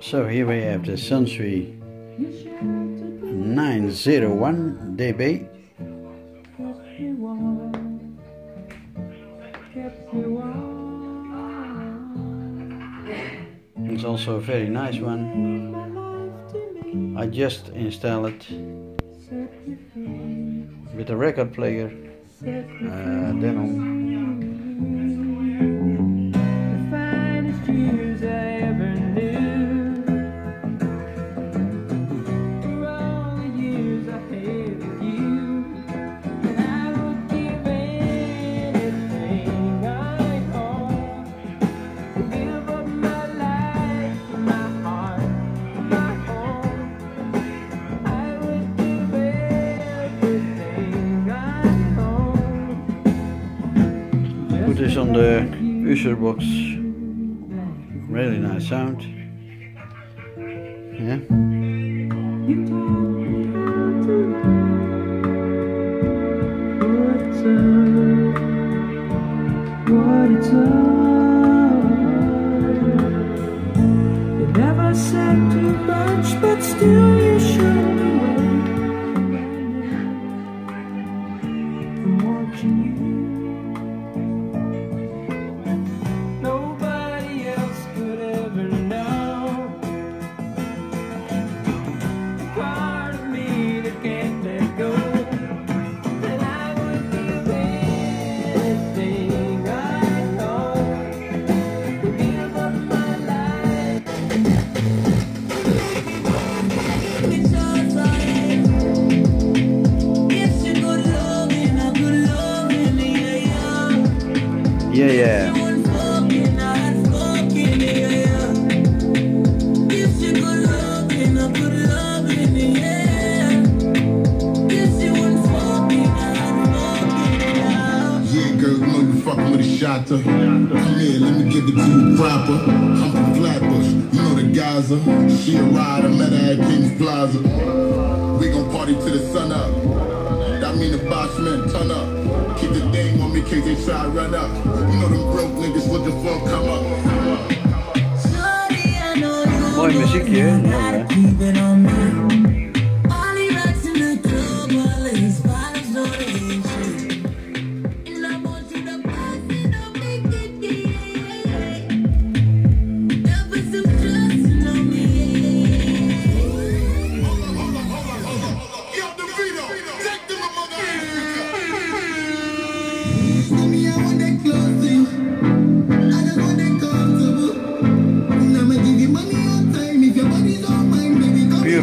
So here we have the Sansui 901 dB. It's also a very nice one. I just installed it with a record player, uh, Denon. This on the user box. Really nice sound. Yeah. Shotter. Come here, let me give it to you proper. I'm from Flatbush, you know the Gaza. She a rider, met her at King's Plaza. We gon' party till the sun up. That mean the boss man turn up. Keep the thing on me, case they try to run up. You know them broke niggas looking for a come up. Mooi muziekje, hè?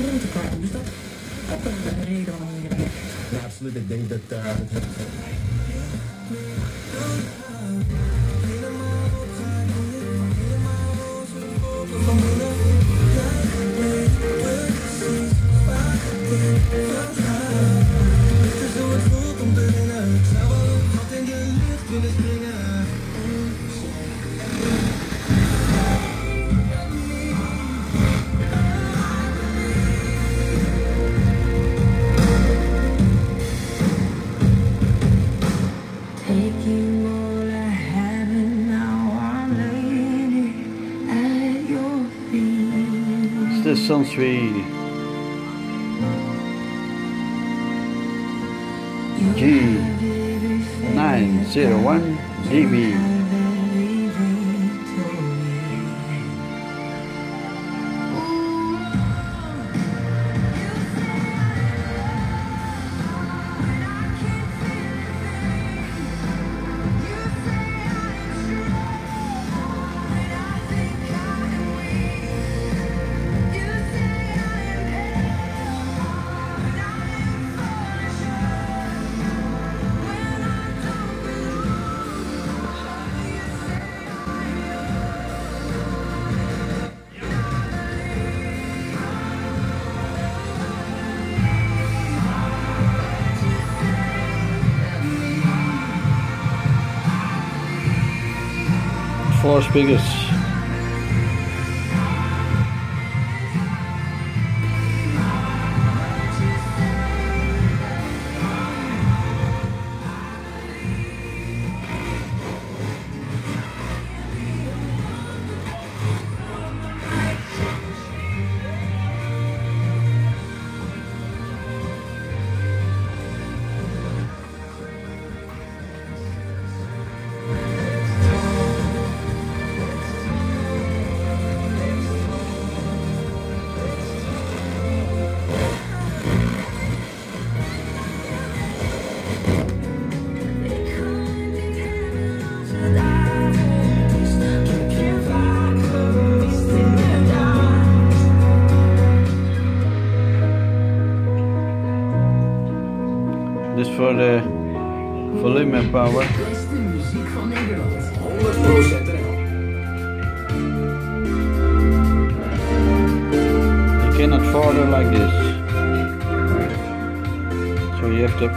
vanilla. Rozenkaart, dus dat reden Ja, absoluut. Ik denk dat. eh, this sunscreen. G901DB. Las Vegas. Is voor de volume power. Nederland. 100% You cannot further like this. So you have to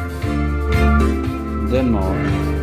then more.